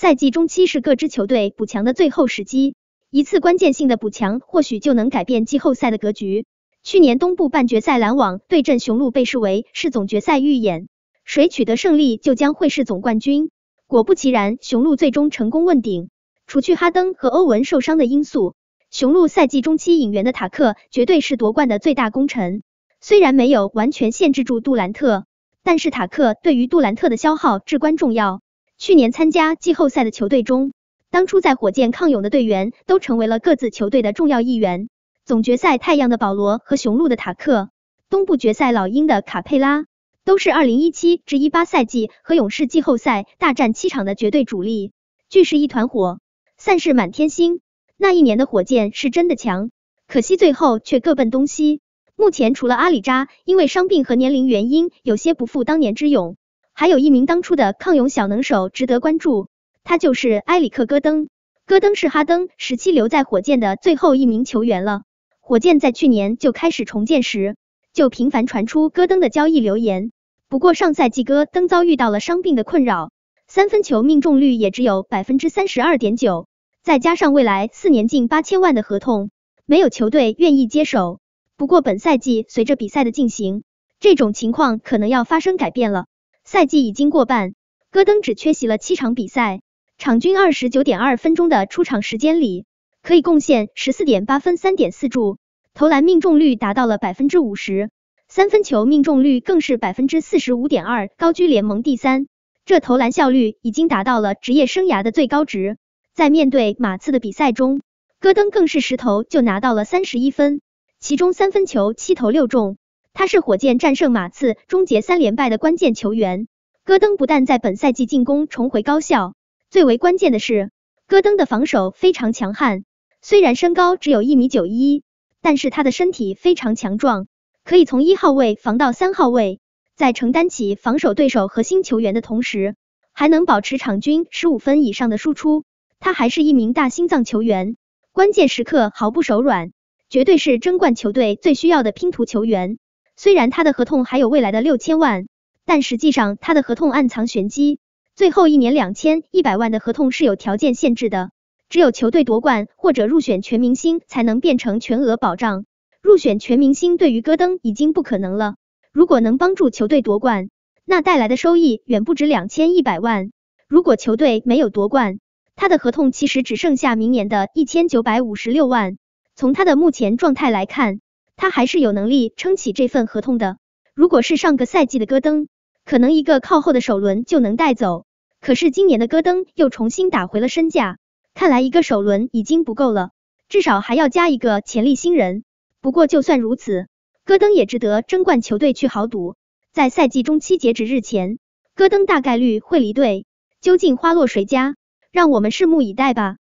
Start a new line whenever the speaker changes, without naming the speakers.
赛季中期是各支球队补强的最后时机，一次关键性的补强或许就能改变季后赛的格局。去年东部半决赛篮网对阵雄鹿被视为是总决赛预演，谁取得胜利就将会是总冠军。果不其然，雄鹿最终成功问鼎。除去哈登和欧文受伤的因素，雄鹿赛季中期引援的塔克绝对是夺冠的最大功臣。虽然没有完全限制住杜兰特，但是塔克对于杜兰特的消耗至关重要。去年参加季后赛的球队中，当初在火箭抗勇的队员都成为了各自球队的重要一员。总决赛太阳的保罗和雄鹿的塔克，东部决赛老鹰的卡佩拉，都是二零一七至一八赛季和勇士季后赛大战七场的绝对主力。聚是一团火，散是满天星。那一年的火箭是真的强，可惜最后却各奔东西。目前除了阿里扎因为伤病和年龄原因有些不复当年之勇。还有一名当初的抗勇小能手值得关注，他就是埃里克戈登。戈登是哈登时期留在火箭的最后一名球员了。火箭在去年就开始重建时，就频繁传出戈登的交易流言。不过上赛季戈登遭遇到了伤病的困扰，三分球命中率也只有百分之三十二点九，再加上未来四年近八千万的合同，没有球队愿意接手。不过本赛季随着比赛的进行，这种情况可能要发生改变了。赛季已经过半，戈登只缺席了七场比赛，场均二十九点二分钟的出场时间里，可以贡献十四点八分、三点四助，投篮命中率达到了百分之五十，三分球命中率更是百分之四十五点二，高居联盟第三。这投篮效率已经达到了职业生涯的最高值。在面对马刺的比赛中，戈登更是十投就拿到了三十一分，其中三分球七投六中。他是火箭战胜马刺、终结三连败的关键球员。戈登不但在本赛季进攻重回高效，最为关键的是，戈登的防守非常强悍。虽然身高只有一米九一，但是他的身体非常强壮，可以从一号位防到三号位，在承担起防守对手核心球员的同时，还能保持场均十五分以上的输出。他还是一名大心脏球员，关键时刻毫不手软，绝对是争冠球队最需要的拼图球员。虽然他的合同还有未来的六千万，但实际上他的合同暗藏玄机。最后一年两千一百万的合同是有条件限制的，只有球队夺冠或者入选全明星才能变成全额保障。入选全明星对于戈登已经不可能了。如果能帮助球队夺冠，那带来的收益远不止两千一百万。如果球队没有夺冠，他的合同其实只剩下明年的一千九百五十六万。从他的目前状态来看。他还是有能力撑起这份合同的。如果是上个赛季的戈登，可能一个靠后的首轮就能带走。可是今年的戈登又重新打回了身价，看来一个首轮已经不够了，至少还要加一个潜力新人。不过就算如此，戈登也值得争冠球队去豪赌。在赛季中期截止日前，戈登大概率会离队，究竟花落谁家，让我们拭目以待吧。